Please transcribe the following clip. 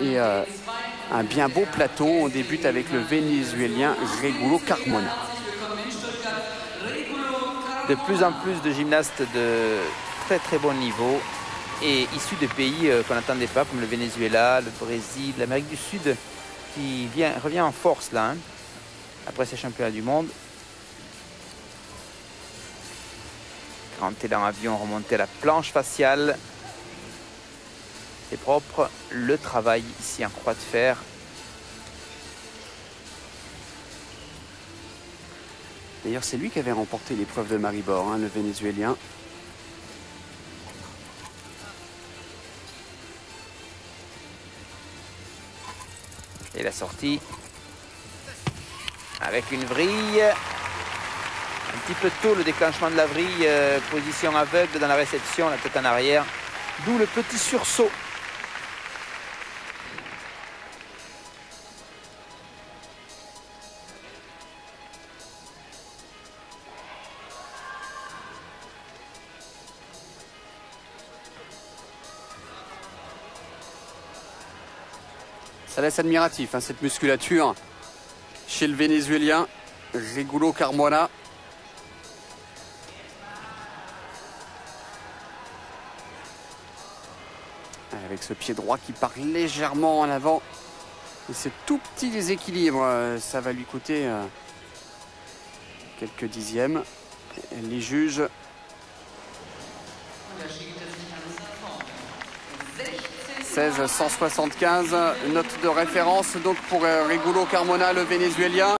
et euh, un bien beau plateau. On débute avec le Vénézuélien Regulo Carmona. De plus en plus de gymnastes de très très bon niveau et issus de pays euh, qu'on n'attendait pas, comme le Venezuela, le Brésil, l'Amérique du Sud, qui vient, revient en force là, hein, après ces championnats du monde. Grand élan avion remonté à la planche faciale. C'est propre. Le travail ici en croix de fer. D'ailleurs, c'est lui qui avait remporté l'épreuve de Maribor, hein, le Vénézuélien. Et la sortie avec une vrille. Un petit peu tôt le déclenchement de la vrille, euh, position aveugle dans la réception, la tête en arrière. D'où le petit sursaut. Ça laisse admiratif, hein, cette musculature chez le Vénézuélien Regulo Carmona. Avec ce pied droit qui part légèrement en avant. Et ce tout petit déséquilibre, euh, ça va lui coûter euh, quelques dixièmes. Les juges 16 175, note de référence donc pour euh, Regulo Carmona, le Vénézuélien.